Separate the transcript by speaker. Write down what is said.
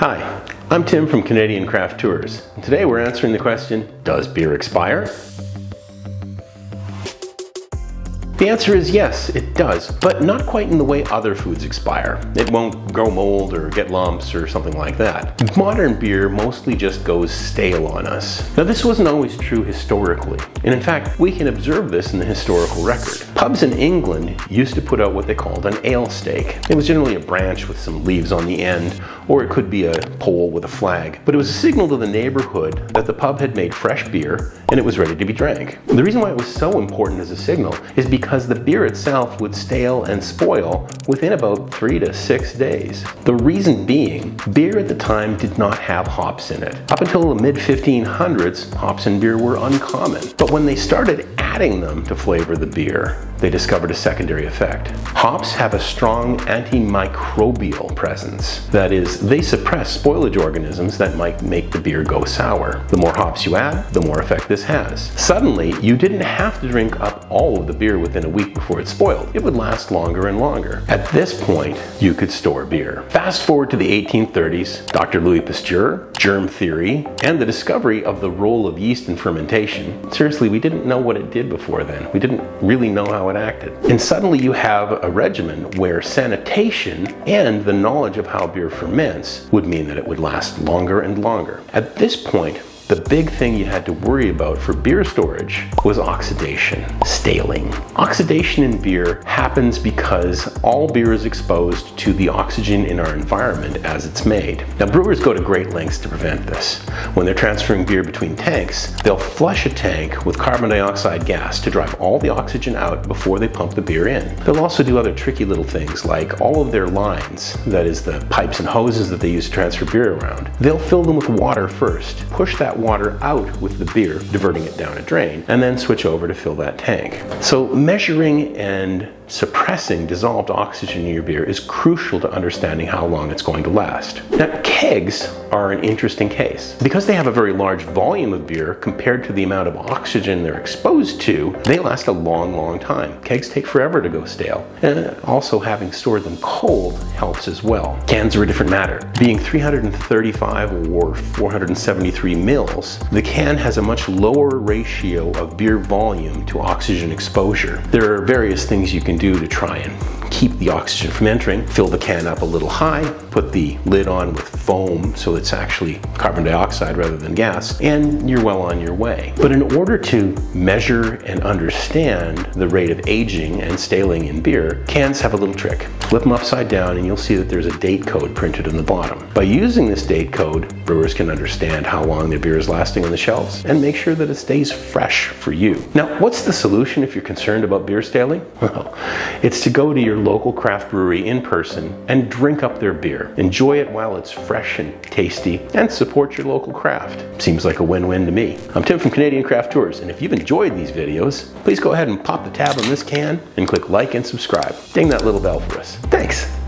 Speaker 1: Hi, I'm Tim from Canadian Craft Tours. Today we're answering the question, does beer expire? The answer is yes, it does, but not quite in the way other foods expire. It won't grow mold or get lumps or something like that. Modern beer mostly just goes stale on us. Now this wasn't always true historically, and in fact we can observe this in the historical record. Pubs in England used to put out what they called an ale stake. It was generally a branch with some leaves on the end, or it could be a pole with a flag. But it was a signal to the neighborhood that the pub had made fresh beer and it was ready to be drank. The reason why it was so important as a signal is because the beer itself would stale and spoil within about three to six days. The reason being, beer at the time did not have hops in it. Up until the mid 1500s, hops in beer were uncommon. But when they started adding them to flavor the beer, they discovered a secondary effect. Hops have a strong antimicrobial presence. That is, they suppress spoilage organisms that might make the beer go sour. The more hops you add, the more effect this has. Suddenly, you didn't have to drink up all of the beer within a week before it spoiled. It would last longer and longer. At this point, you could store beer. Fast forward to the 1830s, Dr. Louis Pasteur, germ theory, and the discovery of the role of yeast in fermentation. Seriously, we didn't know what it did before then. We didn't really know how it acted. And suddenly you have a regimen where sanitation and the knowledge of how beer ferments would mean that it would last longer and longer. At this point, the big thing you had to worry about for beer storage was oxidation, staling. Oxidation in beer happens because all beer is exposed to the oxygen in our environment as it's made. Now brewers go to great lengths to prevent this. When they're transferring beer between tanks, they'll flush a tank with carbon dioxide gas to drive all the oxygen out before they pump the beer in. They'll also do other tricky little things like all of their lines, that is the pipes and hoses that they use to transfer beer around, they'll fill them with water first, push that water out with the beer, diverting it down a drain, and then switch over to fill that tank. So measuring and suppressing dissolved oxygen in your beer is crucial to understanding how long it's going to last. Now, kegs are an interesting case. Because they have a very large volume of beer compared to the amount of oxygen they're exposed to, they last a long, long time. Kegs take forever to go stale. And also having stored them cold helps as well. Cans are a different matter. Being 335 or 473 mils, the can has a much lower ratio of beer volume to oxygen exposure. There are various things you can do to try and keep the oxygen from entering. Fill the can up a little high, put the lid on with foam so it's actually carbon dioxide rather than gas, and you're well on your way. But in order to measure and understand the rate of aging and staling in beer, cans have a little trick. Flip them upside down and you'll see that there's a date code printed on the bottom. By using this date code, brewers can understand how long their beer is lasting on the shelves and make sure that it stays fresh for you. Now, what's the solution if you're concerned about beer staling? Well, it's to go to your local craft brewery in person and drink up their beer. Enjoy it while it's fresh and tasty and support your local craft. Seems like a win-win to me. I'm Tim from Canadian Craft Tours and if you've enjoyed these videos, please go ahead and pop the tab on this can and click like and subscribe. Ding that little bell for us. Thanks.